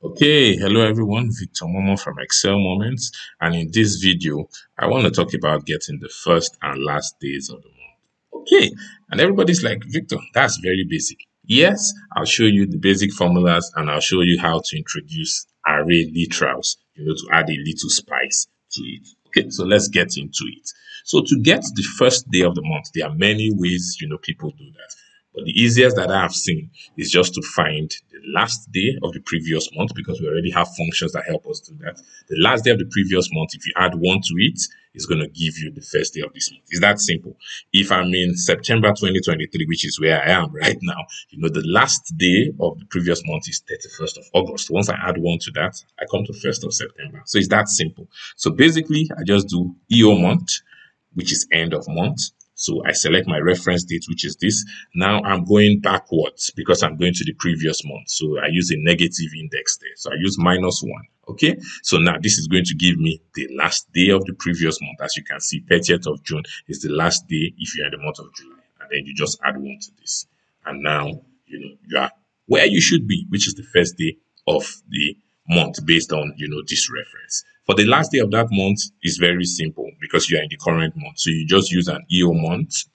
Okay, hello everyone, Victor Momo from Excel Moments, and in this video, I want to talk about getting the first and last days of the month. Okay, and everybody's like, Victor, that's very basic. Yes, I'll show you the basic formulas and I'll show you how to introduce array literals, you know, to add a little spice to it. Okay, so let's get into it. So to get the first day of the month, there are many ways, you know, people do that. But the easiest that I have seen is just to find the last day of the previous month because we already have functions that help us do that. The last day of the previous month, if you add one to it, is going to give you the first day of this month. It's that simple. If I'm in September 2023, which is where I am right now, you know, the last day of the previous month is 31st of August. Once I add one to that, I come to 1st of September. So it's that simple. So basically, I just do EOMONTH, which is end of month so I select my reference date, which is this. Now I'm going backwards because I'm going to the previous month. So I use a negative index there. So I use minus one. Okay. So now this is going to give me the last day of the previous month. As you can see, 30th of June is the last day if you're in the month of July. And then you just add one to this. And now, you know, you are where you should be, which is the first day of the month based on, you know, this reference. For the last day of that month is very simple because you are in the current month. So you just use an EOMONTH.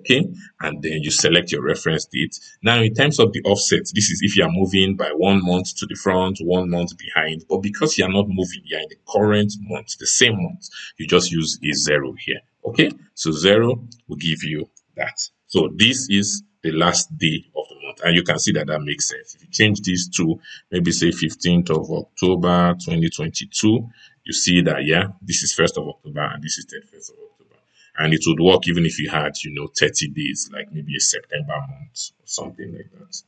Okay. And then you select your reference date. Now, in terms of the offset, this is if you are moving by one month to the front, one month behind. But because you are not moving, you are in the current month, the same month, you just use a zero here. Okay. So zero will give you that. So this is the last day of the month. And you can see that that makes sense. If you change this to maybe say 15th of October 2022, you see that, yeah, this is 1st of October and this is 31st of October. And it would work even if you had, you know, 30 days, like maybe a September month or something like that.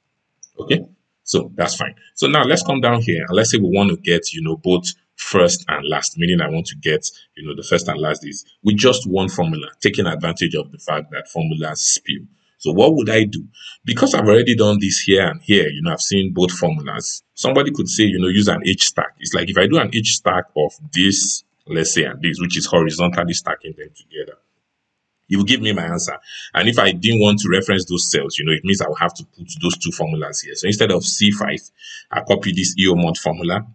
Okay. So that's fine. So now let's come down here and let's say we want to get, you know, both first and last, meaning I want to get, you know, the first and last days with just one formula, taking advantage of the fact that formulas spill. So what would I do? Because I've already done this here and here, you know, I've seen both formulas. Somebody could say, you know, use an HSTACK. It's like if I do an HSTACK of this, let's say, and this, which is horizontally stacking them together, it will give me my answer. And if I didn't want to reference those cells, you know, it means I will have to put those two formulas here. So instead of C5, I copy this EOMONTH formula,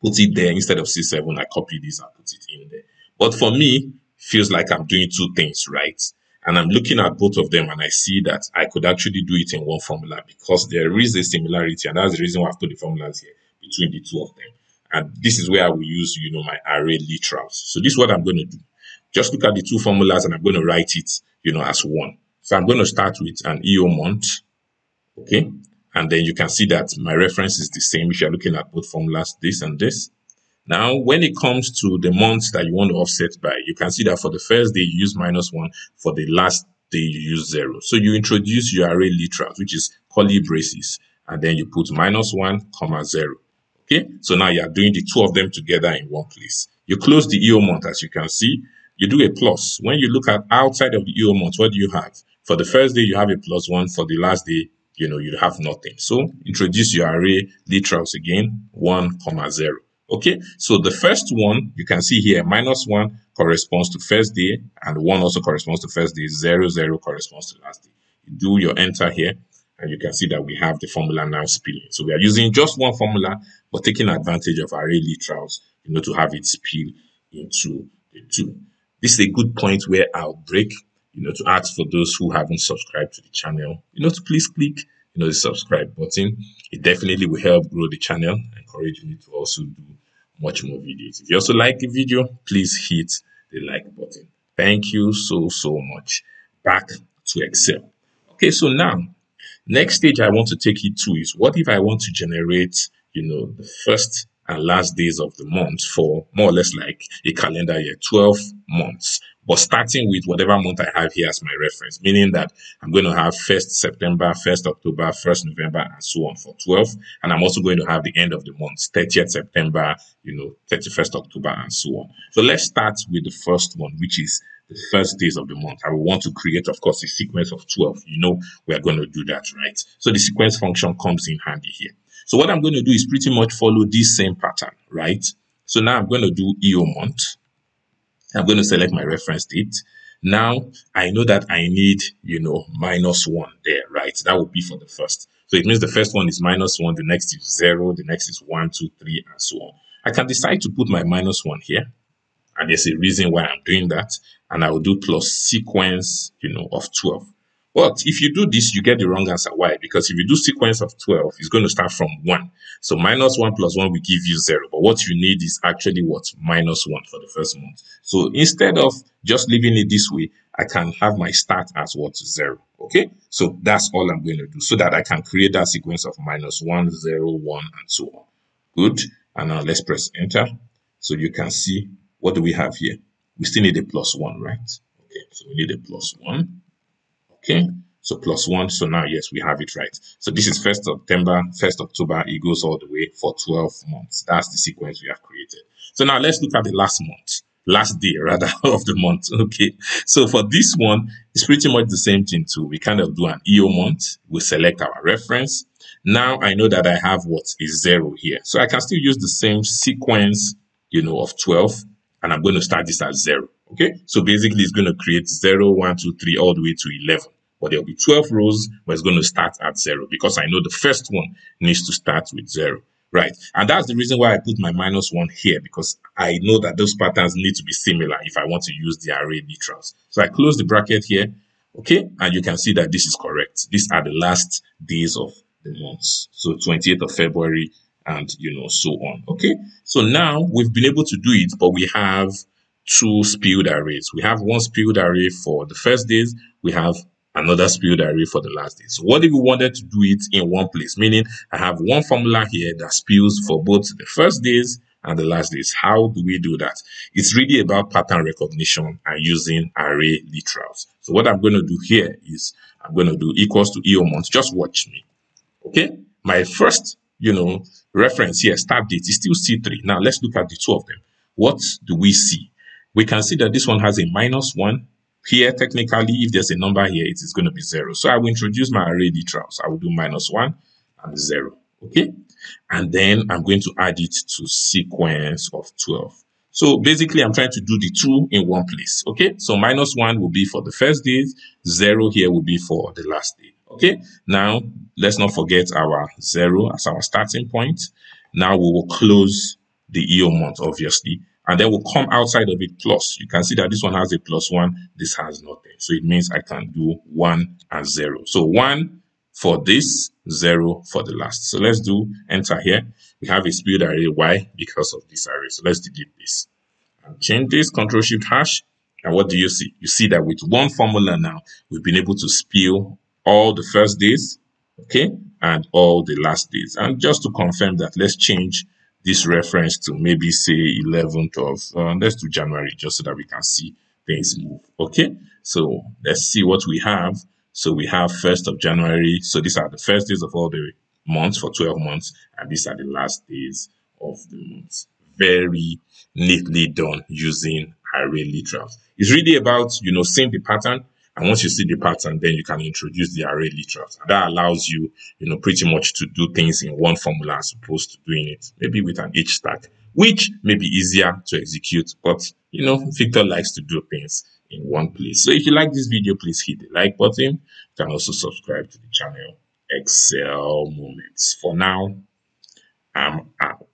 put it there. Instead of C7, I copy this and put it in there. But for me, feels like I'm doing two things, right? And I'm looking at both of them and I see that I could actually do it in one formula because there is a similarity. And that's the reason why I've put the formulas here between the two of them. And this is where I will use, you know, my array literals. So this is what I'm going to do. Just look at the two formulas and I'm going to write it, you know, as one. So I'm going to start with an EOMONTH. Okay. And then you can see that my reference is the same if you're looking at both formulas, this and this. Now, when it comes to the months that you want to offset by, you can see that for the first day, you use minus one. For the last day, you use zero. So you introduce your array literals, which is curly braces, and then you put minus one, comma zero. Okay. So now you are doing the two of them together in one place. You close the EOMONTH, as you can see. You do a plus. When you look at outside of the EOMONTH, what do you have? For the first day, you have a plus one. For the last day, you know, you have nothing. So introduce your array literals again, one, comma zero. Okay, so the first one you can see here, minus one corresponds to first day, and one also corresponds to first day, zero, zero corresponds to last day. You do your enter here, and you can see that we have the formula now spilling. So we are using just one formula, but taking advantage of array literals, you know, to have it spill into the two. This is a good point where I'll break, you know, to ask for those who haven't subscribed to the channel, you know, to please click, you know, the subscribe button. It definitely will help grow the channel, encourage me to also do much more videos. If you also like the video, please hit the like button. Thank you so, so much. Back to Excel. Okay, so now, next stage I want to take you to is what if I want to generate, you know, the first and last days of the month for more or less like a calendar year, 12 months but starting with whatever month I have here as my reference, meaning that I'm going to have 1st September, 1st October, 1st November, and so on for 12. And I'm also going to have the end of the month, 30th September, you know, 31st October, and so on. So let's start with the first one, which is the first days of the month. I will want to create, of course, a sequence of 12. You know, we're going to do that, right? So the sequence function comes in handy here. So what I'm going to do is pretty much follow this same pattern, right? So now I'm going to do EOMONTH I'm going to select my reference date. Now I know that I need, you know, minus one there, right? That would be for the first. So it means the first one is minus one, the next is zero, the next is one, two, three, and so on. I can decide to put my minus one here. And there's a reason why I'm doing that. And I will do plus sequence, you know, of 12. But if you do this, you get the wrong answer. Why? Because if you do sequence of 12, it's going to start from 1. So minus 1 plus 1 will give you 0. But what you need is actually what? Minus 1 for the first month. So instead of just leaving it this way, I can have my start as what? 0. Okay? So that's all I'm going to do so that I can create that sequence of minus 1, 0, 1, and so on. Good. And now let's press enter. So you can see what do we have here? We still need a plus 1, right? Okay, so we need a plus 1. Okay, so plus 1. So now, yes, we have it right. So this is 1st September, 1st October. It goes all the way for 12 months. That's the sequence we have created. So now let's look at the last month last day rather of the month. Okay. So for this one, it's pretty much the same thing too. We kind of do an EOMONTH. We select our reference. Now I know that I have what is zero here. So I can still use the same sequence, you know, of 12 and I'm going to start this at zero. Okay. So basically it's going to create zero, one, two, three, all the way to 11. But there'll be 12 rows, but it's going to start at zero because I know the first one needs to start with zero. Right. And that's the reason why I put my minus one here because I know that those patterns need to be similar if I want to use the array literals. So I close the bracket here. Okay. And you can see that this is correct. These are the last days of the months. So 28th of February and you know so on okay so now we've been able to do it but we have two spilled arrays we have one spilled array for the first days we have another spilled array for the last days. So what if we wanted to do it in one place? Meaning i have one formula here that spills for both the first days and the last days. How do we do that? It's really about pattern recognition and using array literals. So what i'm going to do here is i'm going to do equals to EOMONTH. Just watch me. Okay? My first you know, reference here, start date is still C3. Now let's look at the two of them. What do we see? We can see that this one has a minus one. Here, technically, if there's a number here, it is going to be zero. So I will introduce my array literals. I will do minus one and zero. Okay. And then I'm going to add it to sequence of 12. So basically, I'm trying to do the two in one place. Okay. So minus one will be for the first days. Zero here will be for the last day. Okay, now let's not forget our zero as our starting point. Now we will close the EOMONTH, obviously, and then we'll come outside of it plus. You can see that this one has a plus one, this has nothing. So it means I can do one and zero. So one for this, zero for the last. So let's do enter here. We have a spilled array. Why? Because of this array. So let's delete this. And change this, control shift hash. And what do you see? You see that with one formula now, we've been able to spill all the first days, okay, and all the last days. And just to confirm that, let's change this reference to maybe say 11th of, uh, let's do January, just so that we can see things move, okay? So let's see what we have. So we have 1st of January. So these are the first days of all the months for 12 months, and these are the last days of the months. Very neatly done using array literals. It's really about, you know, seeing the pattern and once you see the pattern, then you can introduce the array literals. And that allows you, you know, pretty much to do things in one formula as opposed to doing it maybe with an HSTACK, which may be easier to execute. But, you know, Victor likes to do things in one place. So if you like this video, please hit the like button. You can also subscribe to the channel Excel Moments. For now, I'm out.